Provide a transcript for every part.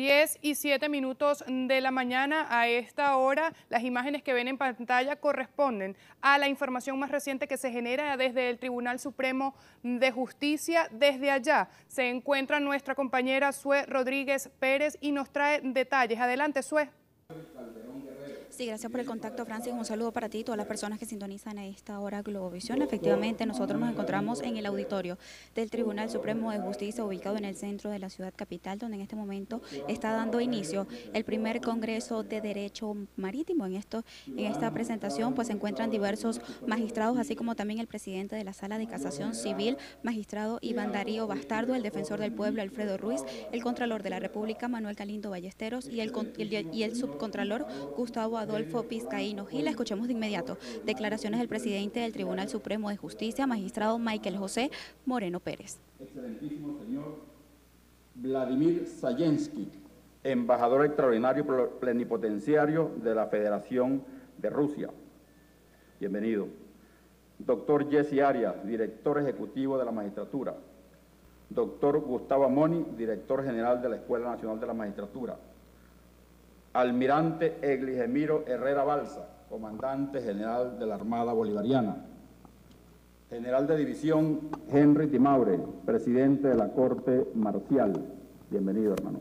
10 y 7 minutos de la mañana. A esta hora, las imágenes que ven en pantalla corresponden a la información más reciente que se genera desde el Tribunal Supremo de Justicia. Desde allá se encuentra nuestra compañera Sue Rodríguez Pérez y nos trae detalles. Adelante, Sue. Sí, gracias por el contacto, Francis. Un saludo para ti y todas las personas que sintonizan a esta hora Globovisión. Efectivamente, nosotros nos encontramos en el auditorio del Tribunal Supremo de Justicia, ubicado en el centro de la ciudad capital, donde en este momento está dando inicio el primer Congreso de Derecho Marítimo. En, esto, en esta presentación pues se encuentran diversos magistrados, así como también el presidente de la Sala de Casación Civil, magistrado Iván Darío Bastardo, el defensor del pueblo Alfredo Ruiz, el Contralor de la República Manuel Calindo Ballesteros y el, subcontralor Gustavo Adolfo Pizcaíno Gil. Escuchemos de inmediato declaraciones del presidente del Tribunal Supremo de Justicia, magistrado Michael José Moreno Pérez. Excelentísimo señor Vladimir Sayensky, embajador extraordinario plenipotenciario de la Federación de Rusia. Bienvenido. Doctor Jesse Arias, director ejecutivo de la magistratura. Doctor Gustavo Amoni, director general de la Escuela Nacional de la Magistratura Almirante Egligemiro Herrera Balsa, comandante general de la Armada Bolivariana. General de División Henry Timaure, presidente de la Corte Marcial. Bienvenido, hermano.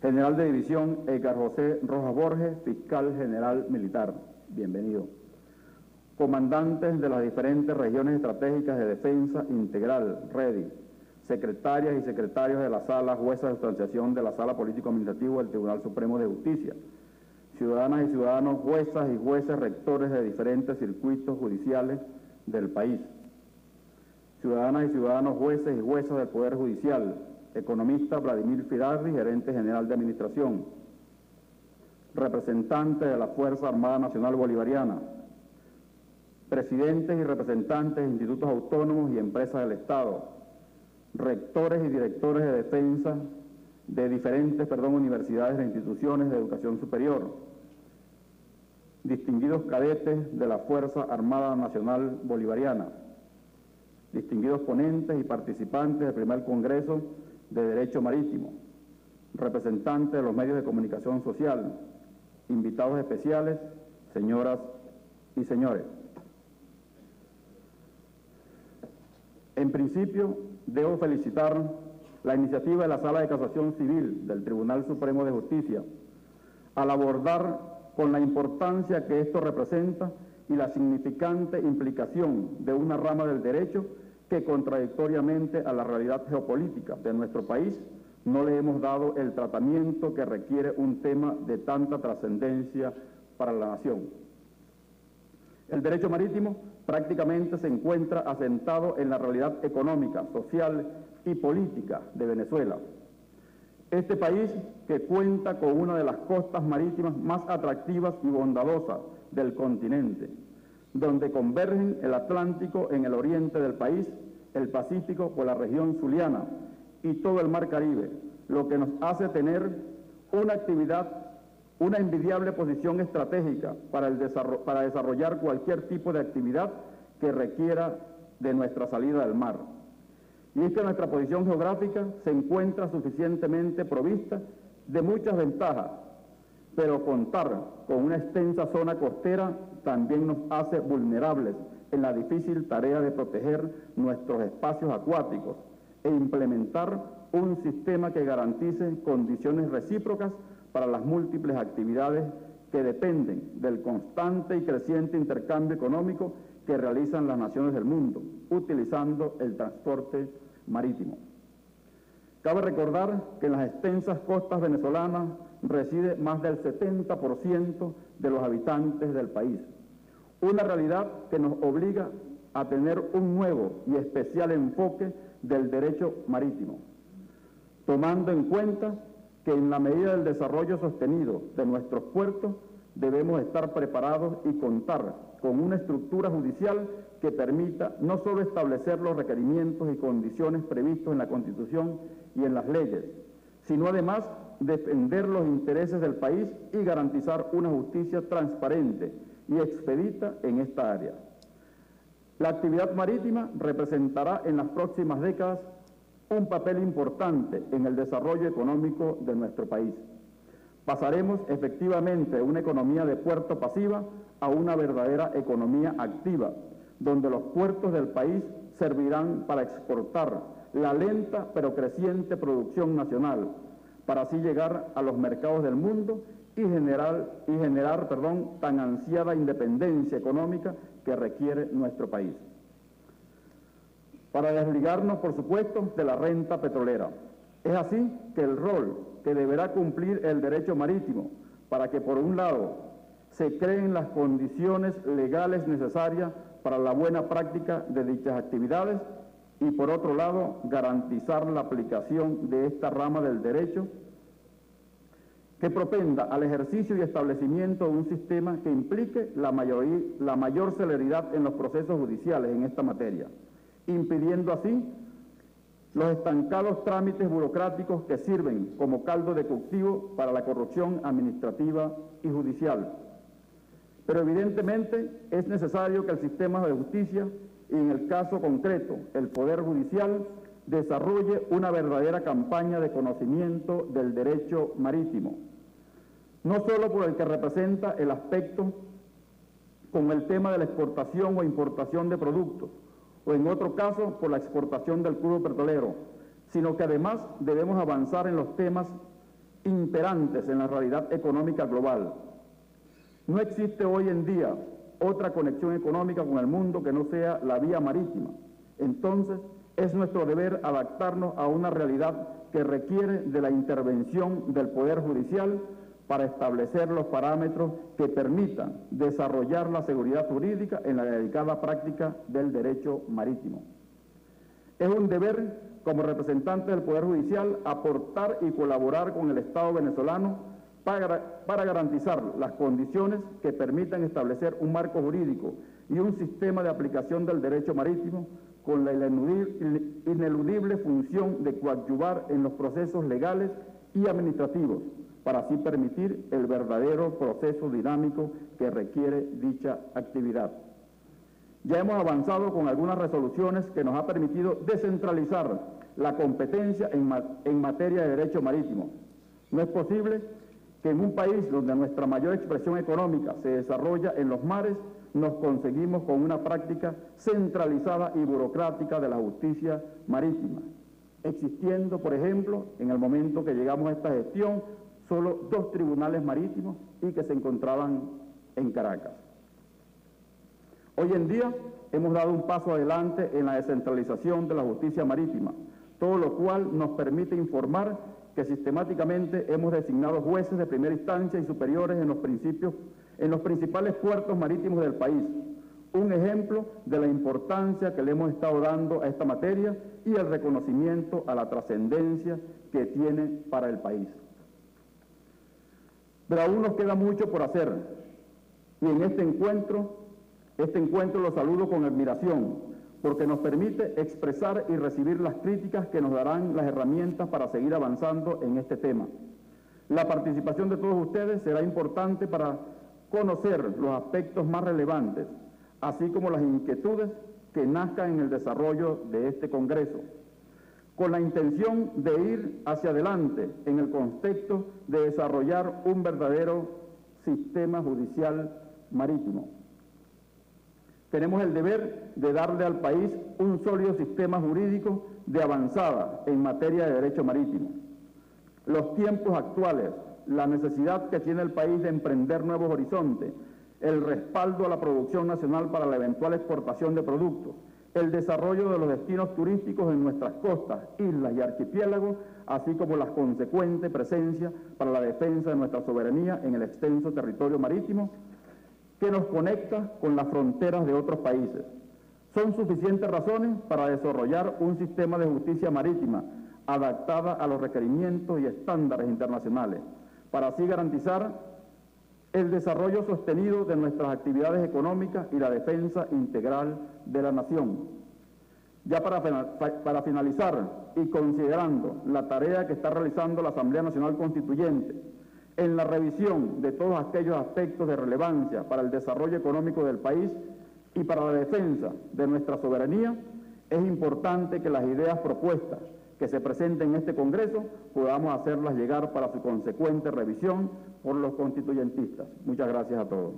General de División Edgar José Rojas Borges, fiscal general militar. Bienvenido. Comandantes de las diferentes regiones estratégicas de defensa integral, REDI, secretarias y secretarios de la sala, juezas de sustanciación de la sala político-administrativa del Tribunal Supremo de Justicia, ciudadanas y ciudadanos, juezas y jueces rectores de diferentes circuitos judiciales del país, ciudadanas y ciudadanos, jueces y juezas del Poder Judicial, economista Vladimir Fidarri, gerente general de Administración, representante de la Fuerza Armada Nacional Bolivariana, presidentes y representantes de institutos autónomos y empresas del Estado, rectores y directores de defensa de diferentes perdón, universidades e instituciones de educación superior, distinguidos cadetes de la Fuerza Armada Nacional Bolivariana, distinguidos ponentes y participantes del primer Congreso de Derecho Marítimo, representantes de los medios de comunicación social, invitados especiales, señoras y señores. En principio, debo felicitar la iniciativa de la Sala de Casación Civil del Tribunal Supremo de Justicia al abordar con la importancia que esto representa y la significante implicación de una rama del derecho que contradictoriamente a la realidad geopolítica de nuestro país no le hemos dado el tratamiento que requiere un tema de tanta trascendencia para la nación. El derecho marítimo prácticamente se encuentra asentado en la realidad económica, social y política de Venezuela. Este país, que cuenta con una de las costas marítimas más atractivas y bondadosas del continente, donde convergen el Atlántico en el oriente del país, el Pacífico por la región zuliana y todo el Mar Caribe, lo que nos hace tener una actividad una envidiable posición estratégica para, desarrollar cualquier tipo de actividad que requiera de nuestra salida del mar. Y es que nuestra posición geográfica se encuentra suficientemente provista de muchas ventajas, pero contar con una extensa zona costera también nos hace vulnerables en la difícil tarea de proteger nuestros espacios acuáticos e implementar un sistema que garantice condiciones recíprocas para las múltiples actividades que dependen del constante y creciente intercambio económico que realizan las naciones del mundo, utilizando el transporte marítimo. Cabe recordar que en las extensas costas venezolanas reside más del 70% de los habitantes del país, una realidad que nos obliga a tener un nuevo y especial enfoque del derecho marítimo, tomando en cuenta que en la medida del desarrollo sostenido de nuestros puertos debemos estar preparados y contar con una estructura judicial que permita no solo establecer los requerimientos y condiciones previstos en la Constitución y en las leyes, sino además defender los intereses del país y garantizar una justicia transparente y expedita en esta área. La actividad marítima representará en las próximas décadas un papel importante en el desarrollo económico de nuestro país. Pasaremos efectivamente de una economía de puerto pasiva a una verdadera economía activa, donde los puertos del país servirán para exportar la lenta pero creciente producción nacional, para así llegar a los mercados del mundo y generar, perdón, tan ansiada independencia económica que requiere nuestro país. Para desligarnos, por supuesto, de la renta petrolera. Es así que el rol que deberá cumplir el derecho marítimo para que, por un lado, se creen las condiciones legales necesarias para la buena práctica de dichas actividades y, por otro lado, garantizar la aplicación de esta rama del derecho que propenda al ejercicio y establecimiento de un sistema que implique la, la mayor celeridad en los procesos judiciales en esta materia, impidiendo así los estancados trámites burocráticos que sirven como caldo de cultivo para la corrupción administrativa y judicial. Pero evidentemente es necesario que el sistema de justicia, y en el caso concreto el Poder Judicial, desarrolle una verdadera campaña de conocimiento del derecho marítimo, no solo por el que representa el aspecto con el tema de la exportación o importación de productos, o en otro caso por la exportación del crudo petrolero, sino que además debemos avanzar en los temas imperantes en la realidad económica global. No existe hoy en día otra conexión económica con el mundo que no sea la vía marítima. Entonces, es nuestro deber adaptarnos a una realidad que requiere de la intervención del Poder Judicial para establecer los parámetros que permitan desarrollar la seguridad jurídica en la dedicada práctica del derecho marítimo. Es un deber como representante del Poder Judicial aportar y colaborar con el Estado venezolano para, para, garantizar las condiciones que permitan establecer un marco jurídico y un sistema de aplicación del derecho marítimo con la ineludible función de coadyuvar en los procesos legales y administrativos para así permitir el verdadero proceso dinámico que requiere dicha actividad. Ya hemos avanzado con algunas resoluciones que nos ha permitido descentralizar la competencia en, en materia de derecho marítimo. No es posible que en un país donde nuestra mayor expresión económica se desarrolla en los mares, nos conseguimos con una práctica centralizada y burocrática de la justicia marítima, existiendo, por ejemplo, en el momento que llegamos a esta gestión, solo dos tribunales marítimos y que se encontraban en Caracas. Hoy en día hemos dado un paso adelante en la descentralización de la justicia marítima, todo lo cual nos permite informar que sistemáticamente hemos designado jueces de primera instancia y superiores en los, principios, en los principales puertos marítimos del país, un ejemplo de la importancia que le hemos estado dando a esta materia y el reconocimiento a la trascendencia que tiene para el país. Pero aún nos queda mucho por hacer. Y en este encuentro, este encuentro lo saludo con admiración, porque nos permite expresar y recibir las críticas que nos darán las herramientas para seguir avanzando en este tema. La participación de todos ustedes será importante para conocer los aspectos más relevantes, así como las inquietudes que nazcan en el desarrollo de este Congreso con la intención de ir hacia adelante en el contexto de desarrollar un verdadero sistema judicial marítimo. Tenemos el deber de darle al país un sólido sistema jurídico de avanzada en materia de derecho marítimo. Los tiempos actuales, la necesidad que tiene el país de emprender nuevos horizontes, el respaldo a la producción nacional para la eventual exportación de productos, el desarrollo de los destinos turísticos en nuestras costas, islas y archipiélagos, así como la consecuente presencia para la defensa de nuestra soberanía en el extenso territorio marítimo que nos conecta con las fronteras de otros países. Son suficientes razones para desarrollar un sistema de justicia marítima adaptada a los requerimientos y estándares internacionales, para así garantizar el desarrollo sostenido de nuestras actividades económicas y la defensa integral de la nación. Ya para, para finalizar y considerando la tarea que está realizando la Asamblea Nacional Constituyente en la revisión de todos aquellos aspectos de relevancia para el desarrollo económico del país y para la defensa de nuestra soberanía, es importante que las ideas propuestas que se presenten en este Congreso podamos hacerlas llegar para su consecuente revisión por los constituyentistas. Muchas gracias a todos.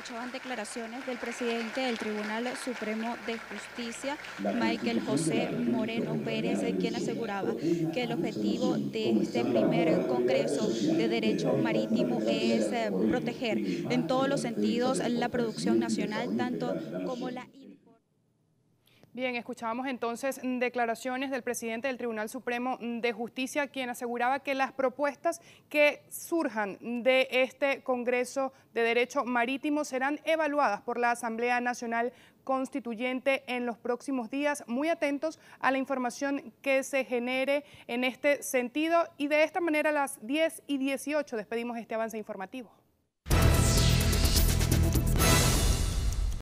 escuchaban declaraciones del presidente del Tribunal Supremo de Justicia, Michael José Moreno Pérez, quien aseguraba que el objetivo de este primer Congreso de Derecho Marítimo es eh, proteger en todos los sentidos la producción nacional, tanto como la Bien, escuchábamos entonces declaraciones del presidente del Tribunal Supremo de Justicia, quien aseguraba que las propuestas que surjan de este Congreso de Derecho Marítimo serán evaluadas por la Asamblea Nacional Constituyente en los próximos días. Muy atentos a la información que se genere en este sentido y de esta manera a las 10 y 18 despedimos este avance informativo.